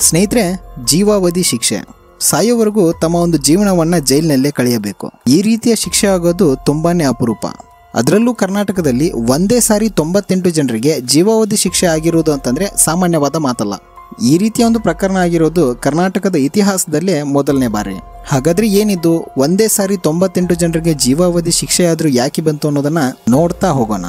ಸ್ನೇಹಿತರೆ, ಜೀವಾವಧಿ ಶಿಕ್ಷೆ. ಸಾಯೋವರೆಗೂ ತಮ್ಮ ಒಂದು ಜೀವನವನ್ನ ಜೈಲಿನಲ್ಲೇ ಕಳೆಯಬೇಕು. ಈ ರೀತಿಯ ಶಿಕ್ಷೆ ಆಗೋದು ತುಂಬಾನೇ ಅಪರೂಪ. ಅದರಲ್ಲೂ ಕರ್ನಾಟಕದಲ್ಲಿ ಒಂದೇ ಸಾರಿ ತೊಂಬತ್ತೆಂಟು ಜನರಿಗೆ ಜೀವಾವಧಿ ಶಿಕ್ಷೆ ಆಗಿರುವುದು ಅಂತಂದ್ರೆ ಸಾಮಾನ್ಯವಾದ ಮಾತಲ್ಲ. ಈ ರೀತಿಯ ಒಂದು ಪ್ರಕರಣ ಆಗಿರೋದು ಕರ್ನಾಟಕದ ಇತಿಹಾಸದಲ್ಲೇ ಮೊದಲನೇ ಬಾರಿ. ಹಾಗಾದ್ರೆ ಏನಿದು? ಒಂದೇ ಸಾರಿ ತೊಂಬತ್ತೆಂಟು ಜನರಿಗೆ ಜೀವಾವಧಿ ಶಿಕ್ಷೆ ಆದ್ರೂ ಯಾಕೆ ಬಂತು ಅನ್ನೋದನ್ನ ನೋಡ್ತಾ ಹೋಗೋಣ.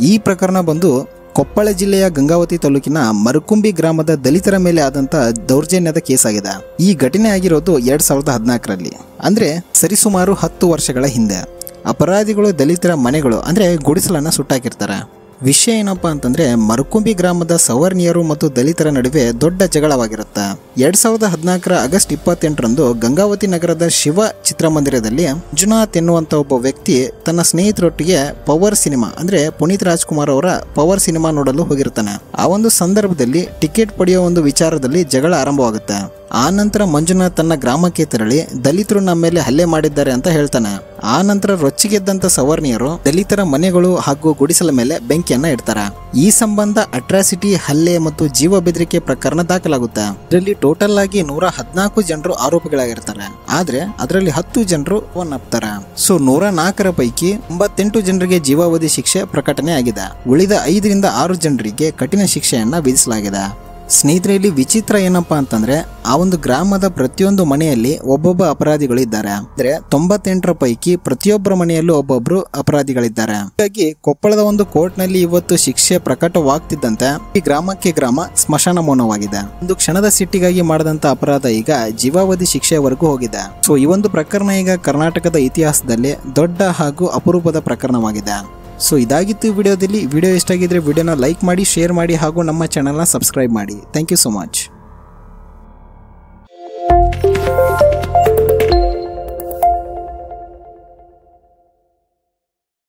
ಈ ಪ್ರಕರಣ ಬಂದು ಕೊಪ್ಪಳ ಜಿಲ್ಲೆಯ ಗಂಗಾವತಿ ತಾಲೂಕಿನ ಮರುಕುಂಬಿ ಗ್ರಾಮದ ದಲಿತರ ಮೇಲೆ ಆದಂತ ದೌರ್ಜನ್ಯದ ಕೇಸ್ ಆಗಿದೆ ಈ ಘಟನೆ ಆಗಿರೋದು ಎರಡ್ ಸಾವಿರದ ಹದಿನಾಲ್ಕರಲ್ಲಿ. ಅಂದ್ರೆ ಸರಿಸುಮಾರು ಹತ್ತು ವರ್ಷಗಳ ಹಿಂದೆ. ಅಪರಾಧಿಗಳು, ದಲಿತರ ಮನೆಗಳು, ಅಂದ್ರೆ ಗುಡಿಸಲನ್ನ ಸುಟ್ಟಾಕಿರ್ತಾರೆ. ವಿಷಯ ಏನಪ್ಪಾ ಅಂತಂದ್ರೆ ಮರಕುಂಬಿ ಗ್ರಾಮದ ಸವರ್ಣಿಯರು ಮತ್ತು ದಲಿತರ ನಡುವೆ ದೊಡ್ಡ ಜಗಳವಾಗಿರುತ್ತೆ. ಎರಡ್ ಸಾವಿರದ ಹದಿನಾಲ್ಕರ ಆಗಸ್ಟ್ ಇಪ್ಪತ್ತೆಂಟರಂದು ಗಂಗಾವತಿ ನಗರದ ಶಿವ ಚಿತ್ರಮಂದಿರದಲ್ಲಿ ಜುನಾಥ್ ಎನ್ನುವಂತ ಒಬ್ಬ ವ್ಯಕ್ತಿ ತನ್ನ ಸ್ನೇಹಿತರೊಟ್ಟಿಗೆ ಪವರ್ ಸಿನಿಮಾ, ಅಂದ್ರೆ ಪುನೀತ್ ರಾಜ್ಕುಮಾರ್ ಅವರ ಪವರ್ ಸಿನಿಮಾ ನೋಡಲು ಹೋಗಿರ್ತಾನೆ. ಆ ಒಂದು ಸಂದರ್ಭದಲ್ಲಿ ಟಿಕೆಟ್ ಪಡೆಯುವ ಒಂದು ವಿಚಾರದಲ್ಲಿ ಜಗಳ ಆರಂಭವಾಗುತ್ತೆ. ಆ ನಂತರ ಮಂಜುನಾಥ್ ತನ್ನ ಗ್ರಾಮಕ್ಕೆ ತೆರಳಿ ದಲಿತರು ನಮ್ಮ ಮೇಲೆ ಹಲ್ಲೆ ಮಾಡಿದ್ದಾರೆ ಅಂತ ಹೇಳ್ತಾನೆ. ಆ ನಂತರ ರೊಚ್ಚಿಗೆದ್ದಂತ ಸವರ್ಣಿಯರು ದಲಿತರ ಮನೆಗಳು ಹಾಗೂ ಗುಡಿಸಲ ಮೇಲೆ ಬೆಂಕಿಯನ್ನ ಇಡ್ತಾರೆ. ಈ ಸಂಬಂಧ ಅಟ್ರಾಸಿಟಿ, ಹಲ್ಲೆ ಮತ್ತು ಜೀವ ಬೆದರಿಕೆ ಪ್ರಕರಣ ದಾಖಲಾಗುತ್ತೆ. ಇದರಲ್ಲಿ ಟೋಟಲ್ ಆಗಿ ನೂರ ಹದಿನಾಲ್ಕು ಜನರು ಆರೋಪಿಗಳಾಗಿರ್ತಾರೆ. ಆದ್ರೆ ಅದರಲ್ಲಿ ಹತ್ತು ಜನರು ಒನ್ನಪ್ತಾರೆ ಸೊ ನೂರ ನಾಲ್ಕರ ಪೈಕಿ ಒಂಬತ್ತೆಂಟು ಜನರಿಗೆ ಜೀವಾವಧಿ ಶಿಕ್ಷೆ ಪ್ರಕಟಣೆ ಆಗಿದೆ ಉಳಿದ ಐದರಿಂದ ಆರು ಜನರಿಗೆ ಕಠಿಣ ಶಿಕ್ಷೆಯನ್ನ ವಿಧಿಸಲಾಗಿದೆ. ಸ್ನೇಹಿತರೆ ಇಲ್ಲಿ ವಿಚಿತ್ರ ಏನಪ್ಪಾ ಅಂತಂದ್ರೆ, ಆ ಒಂದು ಗ್ರಾಮದ ಪ್ರತಿಯೊಂದು ಮನೆಯಲ್ಲಿ ಒಬ್ಬೊಬ್ಬ ಅಪರಾಧಿಗಳಿದ್ದಾರೆ. ಅಂದ್ರೆ ತೊಂಬತ್ತೆಂಟರ ಪೈಕಿ ಪ್ರತಿಯೊಬ್ಬರ ಮನೆಯಲ್ಲೂ ಒಬ್ಬೊಬ್ರು ಅಪರಾಧಿಗಳಿದ್ದಾರೆ. ಹಾಗಾಗಿ ಕೊಪ್ಪಳದ ಒಂದು ಕೋರ್ಟ್ನಲ್ಲಿ ಇವತ್ತು ಶಿಕ್ಷೆ ಪ್ರಕಟವಾಗ್ತಿದ್ದಂತೆ ಈ ಗ್ರಾಮಕ್ಕೆ ಗ್ರಾಮ ಸ್ಮಶಾನ ಮೌನವಾಗಿದೆ. ಒಂದು ಕ್ಷಣದ ಸಿಟ್ಟಿಗಾಗಿ ಮಾಡಿದಂತ ಅಪರಾಧ ಈಗ ಜೀವಾವಧಿ ಶಿಕ್ಷೆವರೆಗೂ ಹೋಗಿದೆ. ಸೊ ಈ ಒಂದು ಪ್ರಕರಣ ಈಗ ಕರ್ನಾಟಕದ ಇತಿಹಾಸದಲ್ಲಿ ದೊಡ್ಡ ಹಾಗೂ ಅಪರೂಪದ ಪ್ರಕರಣವಾಗಿದೆ. ಸೊ ಇದಾಗಿತ್ತು ಈ ವಿಡಿಯೋದಲ್ಲಿ. ವಿಡಿಯೋ ಇಷ್ಟ ಆಗಿದ್ರೆ ವಿಡಿಯೋನ ಲೈಕ್ ಮಾಡಿ, ಶೇರ್ ಮಾಡಿ ಹಾಗೂ ನಮ್ಮ ಚಾನಲ್ನ ಸಬ್ಸ್ಕ್ರೈಬ್ ಮಾಡಿ. Thank you so much